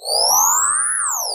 Wow.